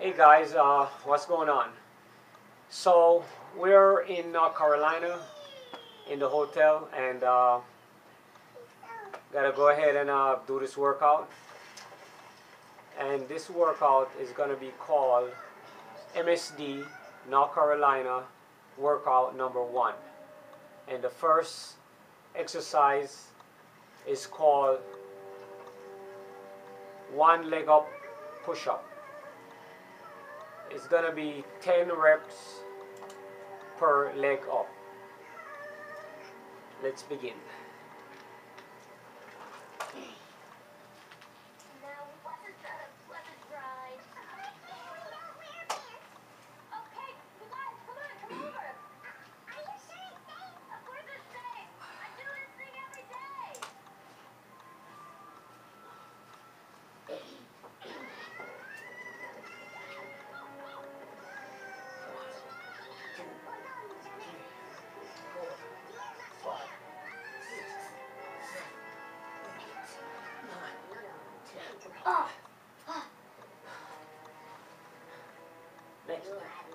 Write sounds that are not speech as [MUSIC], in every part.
Hey guys, uh, what's going on? So we're in North Carolina in the hotel and uh, gotta go ahead and uh, do this workout. And this workout is gonna be called MSD North Carolina workout number one. And the first exercise is called one leg up push up. It's gonna be 10 reps per leg up. Let's begin.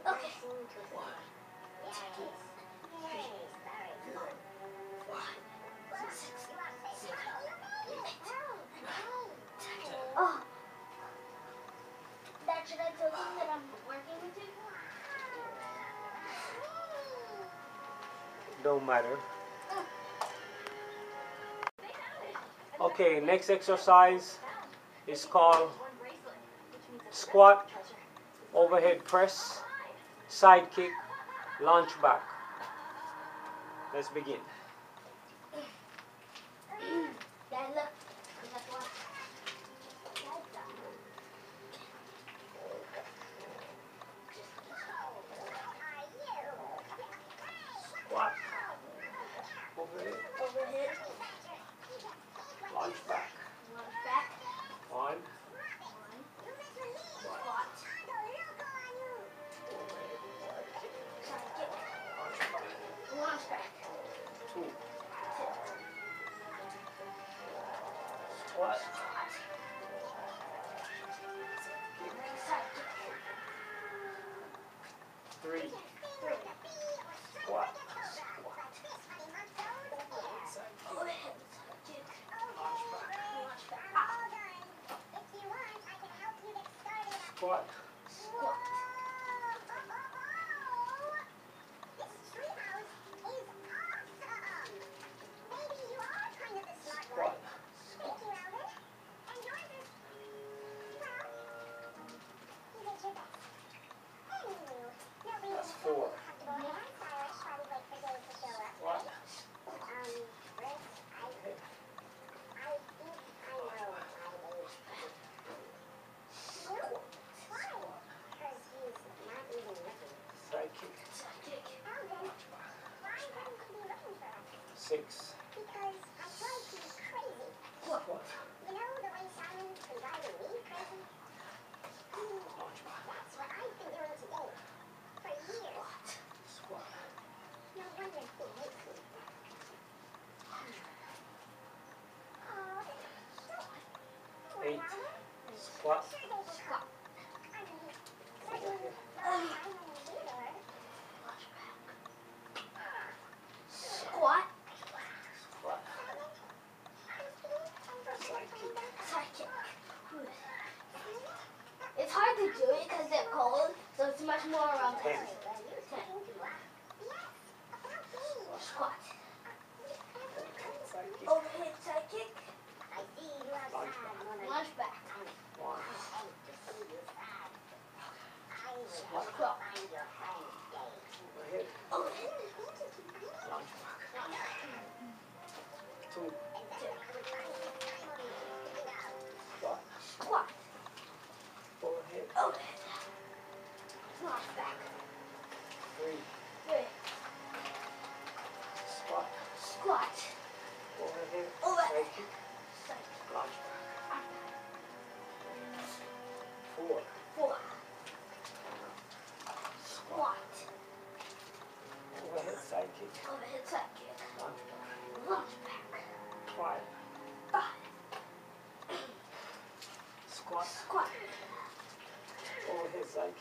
Okay. Oh. Should I tell that I'm working with you? Don't matter. Okay, next exercise is called squat, overhead press, side kick, launch back. Let's begin. Kick, three, overhead, side kick, launch back. launch back, Squat, squat, squat, that's four. Squat, side kick, side kick, launch back. Six,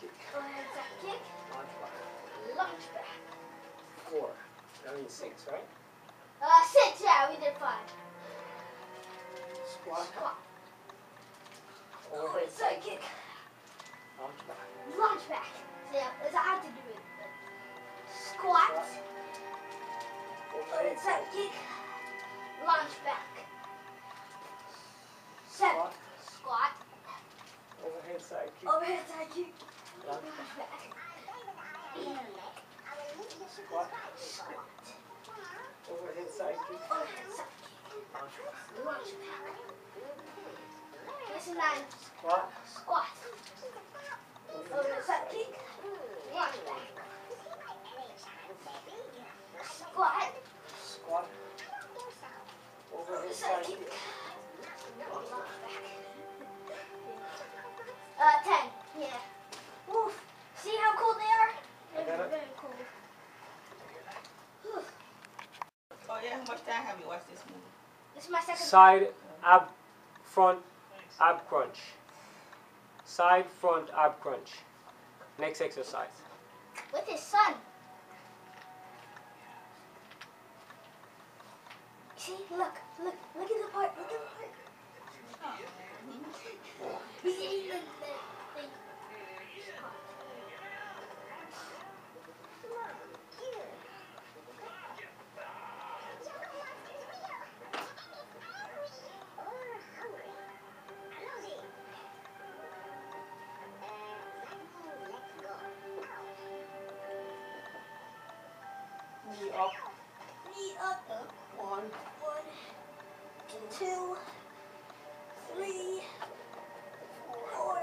kick. Overhead side kick. Launch back. Launch back. Four. That means six, right? Uh, six. Yeah, we did five. Squat. Squat. Overhead side kick. Launch back. Launch back. So yeah, how I have to do it. Squat. Overhead Overhead side kick. Launch back. Seven. Squat. Squat. Overhead side kick. Overhead side kick. Launch Launch back. Squat. Squat. Overhead side kick. Overhead side kick. Launch back. Launch back. Nine. Squat. Squat. Overhead side kick. Back. Squat. Squat. Overhead Overhead side kick. Uh, ten. Yeah. Oof. See how cold they are? Very. Whew. Oh yeah, how much time have you watched this movie? This is my second. Side ab front ab crunch. Side front ab crunch. Next exercise. With his son. See, look, look, look at the part, look at the part. Oh. [LAUGHS] You up. knee up. One. One, two, three, four,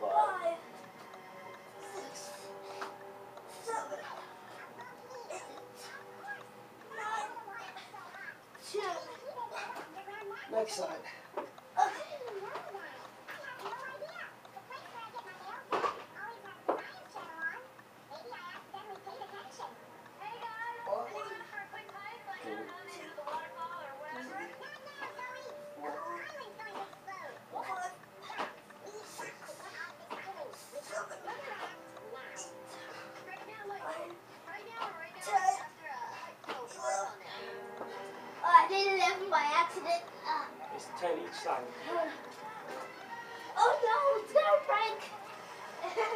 five, six, seven, eight, nine, ten. Next side. time. Oh no, it's a prank! [LAUGHS]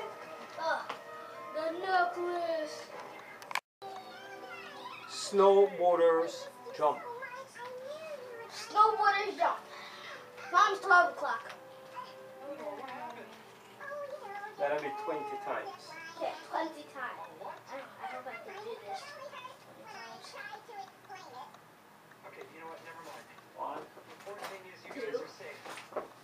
oh, the necklace! Snowboarders jump. Snowboarders jump. Mom's 12 o'clock. That'll be 20 times. Yeah, 20 times. I, I can do this. Okay, you know what? Never mind. One important thing is you guys are safe.